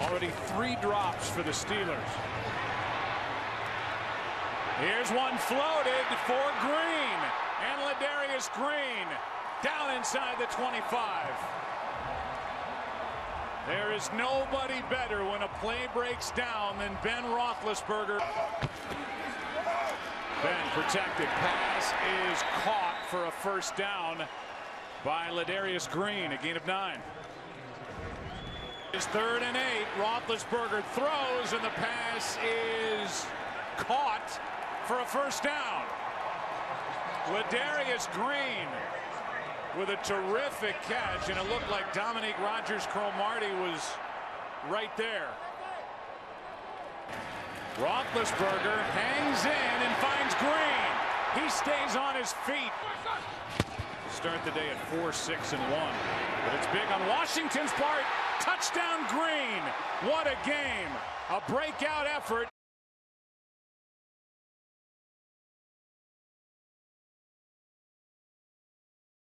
Already three drops for the Steelers. Here's one floated for Green. And Ladarius Green down inside the 25. There is nobody better when a play breaks down than Ben Roethlisberger. Ben protected. Pass is caught for a first down by Ladarius Green, a gain of nine. Is third and eight. Roethlisberger throws, and the pass is caught for a first down. Ladarius Green with a terrific catch, and it looked like Dominique Rodgers-Cromartie was right there. Roethlisberger hangs in and finds Green. He stays on his feet. Start the day at 4, 6, and 1. But it's big on Washington's part. Touchdown Green. What a game. A breakout effort